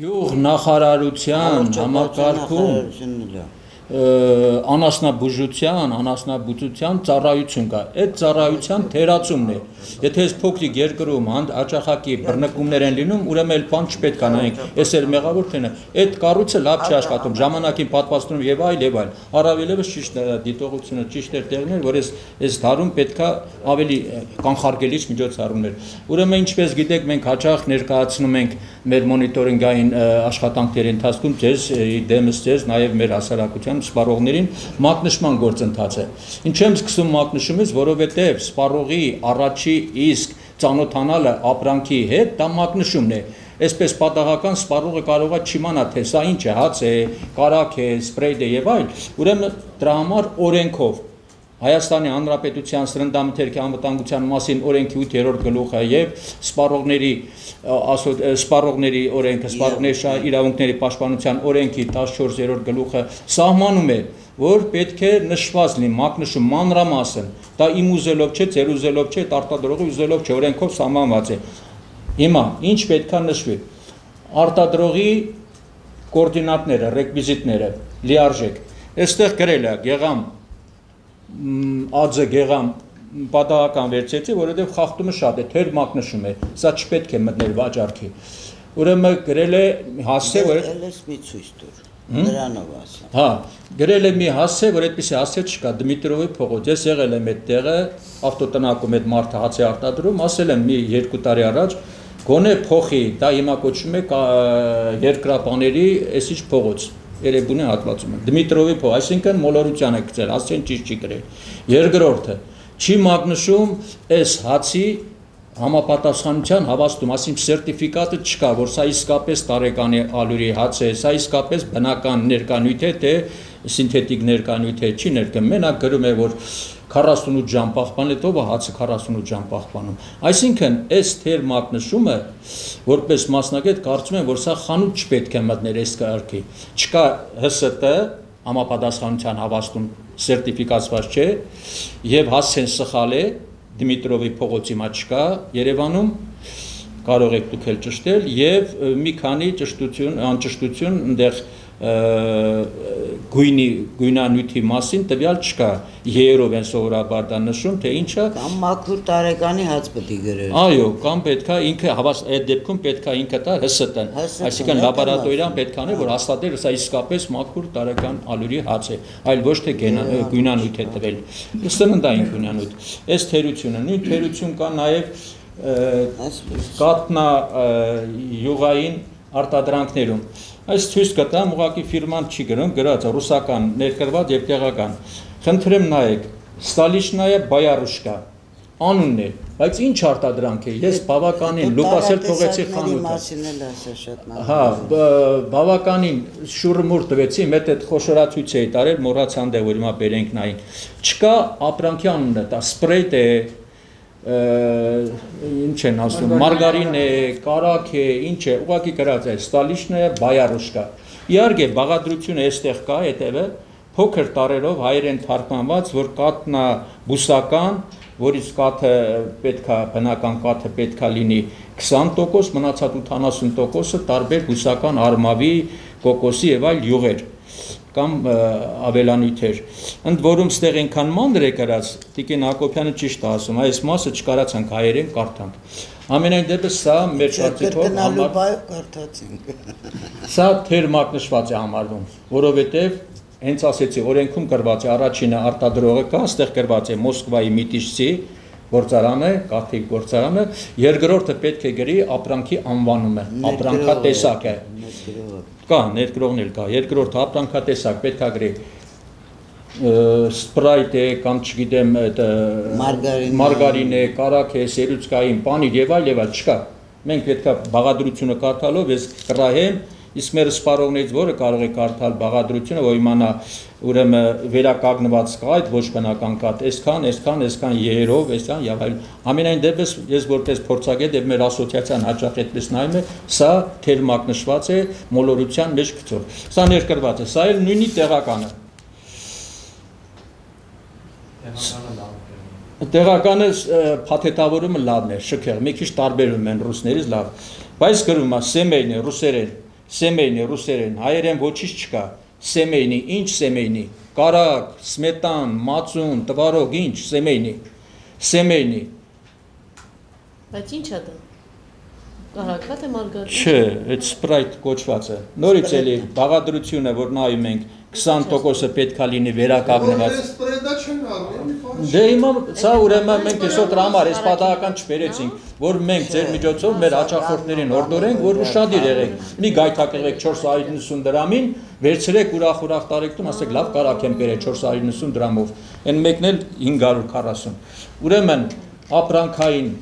Գյուղ նախարարության համակարգում անասնաբուժության, անասնաբուծության ծառայություն կա։ Այդ ծառայության թերացումն է։ Եթե այս փոքրիկ երկրում հաճախակի բռնկումներ են լինում, ուրեմն էլ բան չպետք է նայենք։ Էս էլ մեղավոր թենը։ Այդ կառույցը լավ չի աշխատում, ժամանակին պատվաստանում եւ այլ եւ այլ։ Առավելևս ճիշտ դիտողությունը ճիշտ էր տեղներ, որ այս այս դարում պետքա ավելի կանխարգելիչ միջոցառումներ։ Ուրեմն ինչպես գիտեք, մենք հաճախ ներկայացնում ենք մեր մոնիտորինգային աշխատանքների ընթացքում ձեզ դեմս ձեզ նաեւ մեր հասարակության եմ սպառողներին մակնշման գործընթացը։ Ինչ եմ սկսում մակնշումից, որովհետև սպառողի առաջի իսկ ծանոթանալը ապրանքի հետ դա մակնշումն է այսպես պատահական սպառողը կարող է չիմանա թե սա ինչ է, հաց է, կարակ է, սպրեյ է եւ այլ, ուրեմն դրա համար օրենքով Հայաստանի Հանրապետության սրնդամթերքի անվտանգության մասին օրենքի 8-րդ գլուխը եւ սպառողների սպառողների օրենքը, սպառողների իրավունքների պաշտպանության օրենքի 14-րդ գլուխը սահմանում է, որ պետք է նշված լինի մակնշում մանրամասն։ Դա իմ ուզելով չէ, ձեր ուզելով չէ, արտադրողի ուզելով չէ, օրենքով սահմանված է։ Հիմա ինչ պետքա նշվի։ Արտադրողի կոորդինատները, ռեկվիզիտները լիարժեք։ Այստեղ գրել է Գեգամ ԱՁ գեղամ պատահական վերցեցի, որովհետև խախտումը շատ է, թեր մակնշում է, սա չպետք է մտնել վաճառքի։ Ուրեմն գրել է հասցե, որ Էլես մի ցույց տուր։ Նրանով ասա։ Հա, գրել է մի հասցե, որ այդպեսի հասցե չկա, Դմիտրովի փողոց։ Ես եղել եմ այդ տեղը, ավտոտնակում այդ մարդը հացի արտադրում, ասել եմ մի 2 տարի առաջ, գոնե փոխի, դա հիմա կոչվում է երկրապաների այսիչ փողոց Երևանի հատվածում է։ Դմիտրովի փո, այսինքն մոլորության է գցել, ասեն ճիշտ չի գրել։ Երկրորդը չի մագնշում այս հացի համապատասխանության հավաստում, ասինքն սերտիֆիկատը չկա, որ սա իսկապես տարեկանի ալյուրի հաց է, սա իսկապես բնական ներկանյութ է, թե սինթետիկ ներկանյութ է, չի ներկայ։ Մենակ գրում է, որ 48 ժամ պահպանել, հետո հացը 48 ժամ պահպանում։ Այսինքն, այս թեր մատնշումը որպես մասնագետ կարծում եմ, որ սա խանութ չպետք է մտներ այս կարգի։ Չկա ՀՍՏ համապատասխանության հավաստում սերտիֆիկացված չէ եւ հասցեն սխալ է Դմիտրովի փողոցի մա չկա Երևանում կարող եք դուք էլ ճշտել եւ մի քանի ճշտություն անճշտություն այնտեղ գույնի գույնանյութի մասին տվյալ չկա երով են սովորաբար դա նշում թե ինչա կամ մաքուր տարեկանի հաց պետք է գրել այո կամ պետքա ինքը հավաս այդ դեպքում պետքա ինքը տա ՀՍՏ-ն այսինքն լաբորատորիան պետք անի որ հաստատել սա իսկապես մաքուր տարեկան ալյուրի հաց է այլ ոչ թե գույնանյութ է տվել սննդային գույնանյութ այս թերությունը նույն թերություն կա նաև կատնա յուղային արտադրանքներում Այս ցույց կտամ, ուղղակի ֆիրման չի գրում, գրած է ռուսական ներկրված եւ տեղական։ Խնդրեմ նայեք, Ստալիշնայա բայարուշկա անունն է, բայց ինչ արտադրանք է։ Ես բավականին լուպասել թողեցի խանութը։ Հա, բավականին շուրմուր տվեցի, մեծ այդ խոշորացույց էի տարել, մոռացան դե որ հիմա բերենք նային։ Չկա ապրանքի անունը, դա սպրեյ է, ինչ են ասում, մարգարին է, կարակ է, ինչ է, ուղղակի գրած է, ստալիշն է, բայարուշկա։ Իհարկե, բաղադրությունը այստեղ կա, հետևը փոքր տարերով հայերեն թարգմանված, որ կատնա բուսական, որից կաթը պետքա բնական կաթը պետքա լինի 20%, մնացած 80%-ը տարբեր բուսական արմավի, կոկոսի եւ այլ յուղեր կամ ավելանյութեր։ Ընդ որում ստեղ այնքան մանր է գրած, Տիկին Հակոբյանը ճիշտ է ասում, այս մասը չկարացանք հայերեն կարդանք։ Ամենայն դեպս սա մեր շարժիթով համար կարդացինք։ Սա թեր մակնշված է համարվում, որովհետև հենց ասեցի, օրենքում գրված է առաջինը արտադրողը կա, ստեղ գրված է Մոսկվայի Միտիշցի գործարանը, կաթի գործարանը, երկրորդը պետք է գրի ապրանքի անվանումը, ապրանքատեսակը կա, ներկրողն էլ կա։ Երկրորդ ապրանքատեսակ պետք է գրի սպրայտ է կամ չգիտեմ այդ մարգարին է, կարակ է, սերուցկային, պանիր եւ այլ եւ այլ չկա։ Մենք պետքա բաղադրությունը կարդալով ես կռահեմ Իսկ մեր սպառողներից որը կարող է կարդալ բաղադրությունը, որ իմանա ուրեմն վերականգնված կա այդ ոչ բնական կատ, այսքան, այսքան, այսքան երով, այսքան եւ այլ։ Ամենայն դեպս ես որպես փորձագետ եւ մեր ասոցիացիան հաճախ այդպես նայում է, սա թեր մակնշված է մոլորության մեջ գծով։ Սա ներկրված է, սա էլ նույնի տեղականը։ Տեղականը փաթեթավորումը լավն է, շքեղ, մի քիչ տարբերում են ռուսներից լավ։ Բայց գրում է սեմեյն է, ռուսերեն Սեմեյնի ռուսերեն, հայերեն ոչինչ չկա։ Սեմեյնի, ինչ սեմեյնի։ Կարակ, սմետան, մածուն, տվարող, ինչ սեմեյնի։ Սեմեյնի։ Բայց ի՞նչ է դա։ Կարակա թե մարգարիտ։ Չէ, այդ սպրայթ կոչվածը։ Նորից էլի բաղադրությունը, որ նայում ենք 20%-ը պետքա լինի վերականգնված։ Դե հիմա սա ուրեմն մենք այսօր դրա համար այս պատահական չբերեցինք, որ մենք ձեր միջոցով մեր հաճախորդներին օրդորենք, որ ուշադիր եղեք։ Մի գայթակղեք 490 դրամին, վերցրեք ուրախ-ուրախ տարեկտում, ասեք լավ կարակ եմ բերել 490 դրամով։ Այն մեկն էլ 540։ Ուրեմն ապրանքային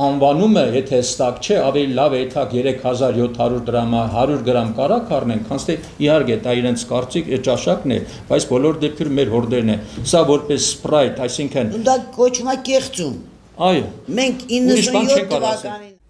անվանումը, եթե ստակ չէ, ավելի լավ է եթե 3700 դրամա 100 գրամ կարակ առնենք, քան թե իհարկե դա իրենց կարծիք է ճաշակն է, բայց բոլոր դեպքերում մեր հորդերն է։ Սա որպես սպրայթ, այսինքն Դա կոչվում է կեղծում։ այո, Մենք Ուրիշ բան չեն 97 կարող ասել։ թվականին